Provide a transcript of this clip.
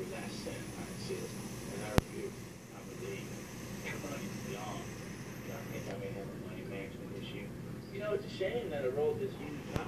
I believe. I think I may have a money management issue. You know, it's a shame that a road this huge,